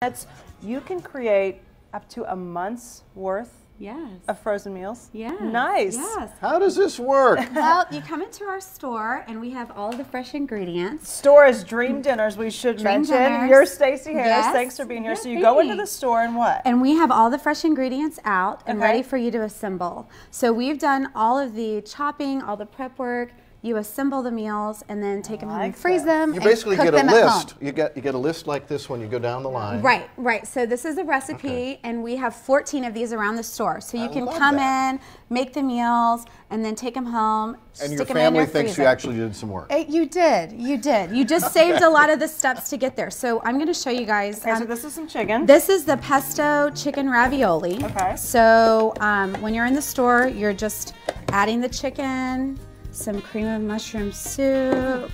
minutes, you can create up to a month's worth Yes. of frozen meals. Yes. Nice. Yes. How does this work? Well, you come into our store and we have all the fresh ingredients. Store is Dream Dinners. We should Dream mention. Dinners. You're Staci Harris. Yes. Thanks for being here. Yeah, so you go into the store and what? And we have all the fresh ingredients out and Okay. ready for you to assemble. So we've done all of the chopping, all the prep work. You assemble the meals and then take them home and freeze that. them. You and basically cook get a them at home. list. You get you get a list like this when you go down the line. Right, right. So this is a recipe, Okay. and we have 14 of these around the store. So you I can come that. in, make the meals, and then take them home. And your stick 'em in family your thinks you actually did some work. Uh, You did, you did. You just saved a lot of the steps to get there. So I'm going to show you guys. Okay, so um, this is some chicken. this is the pesto chicken ravioli. Okay. So um, when you're in the store, you're just adding the chicken, some cream of mushroom soup,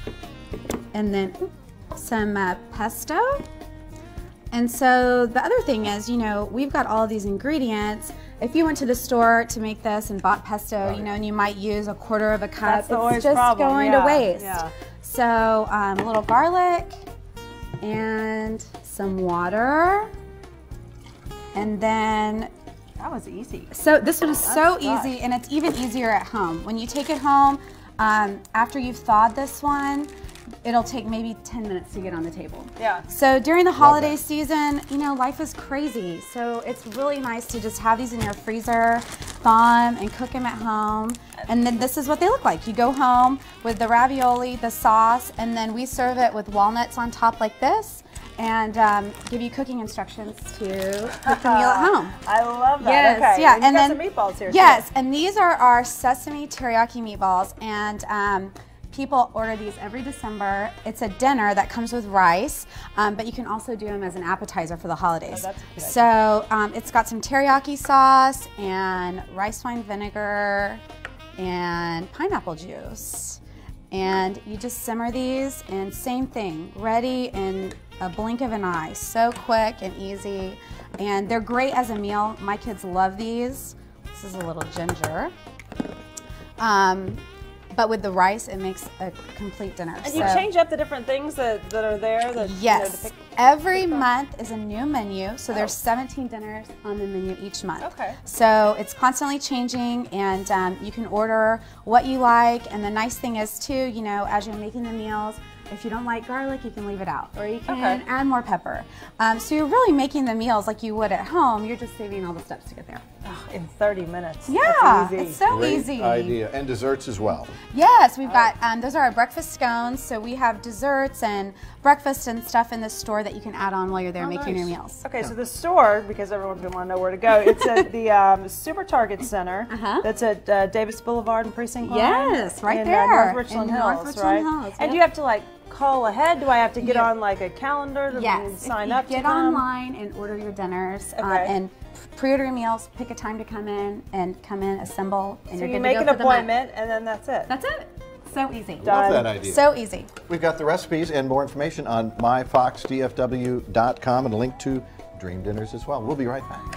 and then some uh, pesto. And so the other thing is, you know, we've got all these ingredients. If you went to the store to make this and bought pesto, you know, and you might use a quarter of a cup, That's the always it's just problem, going yeah, to waste. yeah. So um, a little garlic and some water. And then, that was easy. so this one is so That's easy and it's even easier at home. When you take it home, um, after you've thawed this one, it'll take maybe 10 minutes to get on the table. Yeah. So during the holiday that. season, you know, life is crazy. So it's really nice to just have these in your freezer, thaw them, and cook them at home. And then this is what they look like. You go home with the ravioli, the sauce, and then we serve it with walnuts on top like this and um, give you cooking instructions to cook the meal at home. I love that. Yes, okay. yeah, and, and then some meatballs here. too. Yes, and these are our sesame teriyaki meatballs, and um, people order these every December. It's a dinner that comes with rice, um, but you can also do them as an appetizer for the holidays. Oh, that's good so um, it's got some teriyaki sauce and rice wine vinegar and pineapple juice. And you just simmer these, and same thing, ready in a blink of an eye. So quick and easy. And they're great as a meal. My kids love these. This is a little ginger. Um, but with the rice, it makes a complete dinner. And you change up the different things that, that are there. That, you know, Yes. pick- Every month is a new menu, so there's 17 dinners on the menu each month. Oh. Okay. So it's constantly changing, and um, you can order what you like. And the nice thing is too, you know, as you're making the meals, if you don't like garlic, you can leave it out, or you can Okay. add more pepper. Um, so you're really making the meals like you would at home. You're just saving all the steps to get there. Oh, in 30 minutes. Yeah, That's easy. it's so Great easy. idea. And desserts as well. Yes, we've got um, those are our breakfast scones. So we have desserts and breakfast and stuff in the store that you can add on while you're there Oh, making your meals. Okay, so the store, because everyone's gonna want to know where to go, it's at the um, Super Target Center. Uh-huh. That's at uh, Davis Boulevard and Precinct Line. Yes, right in, there, Uh, North Richland in Hills, North Richland right? Hills, And you have to like call ahead? Do I have to get Yeah. on like a calendar to Yes, sign if you up? Get to come? online and order your dinners uh, Okay. and pre-order your meals. Pick a time to come in and come in, assemble, and So you're you good make to an go for the month. appointment and then that's it. That's it. So easy. Done. Love that idea. So easy. We've got the recipes and more information on myfoxdfw.com and a link to Dream Dinners as well. We'll be right back.